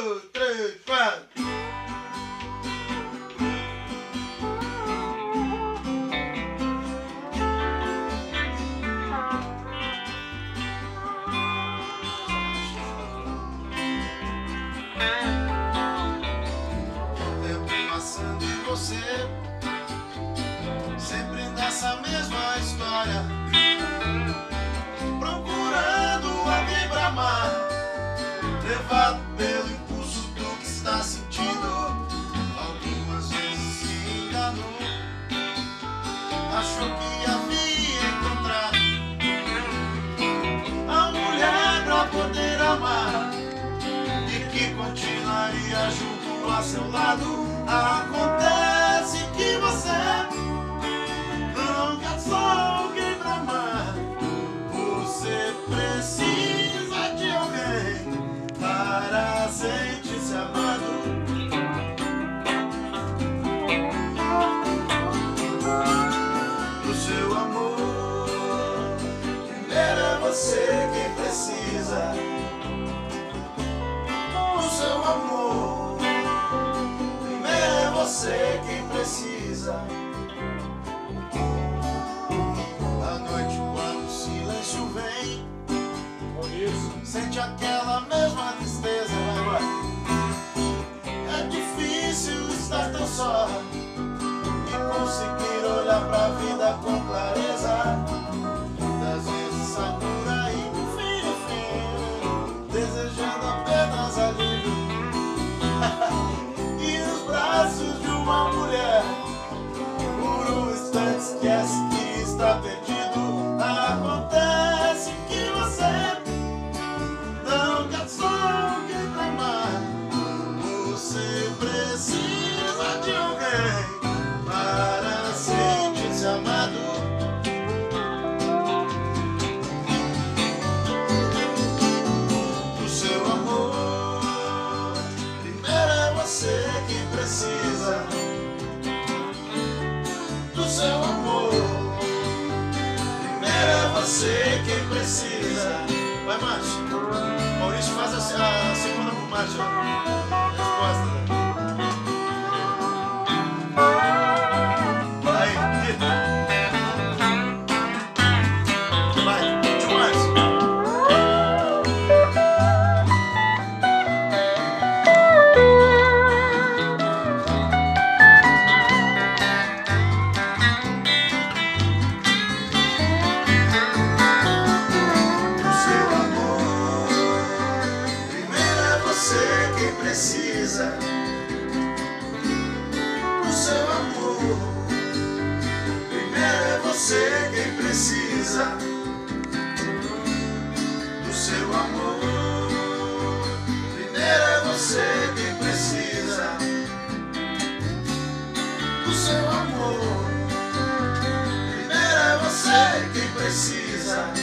dois, três, quatro. Tempo passando em você sempre nessa mesma história. Procurando a pra amar, levado E junto a seu lado. A você quem precisa. A noite quando o silêncio vem Sente aquela esquece que está perdido. você quem precisa. Vai, Márcio. Maurício, faz a, a segunda com Márcio. season.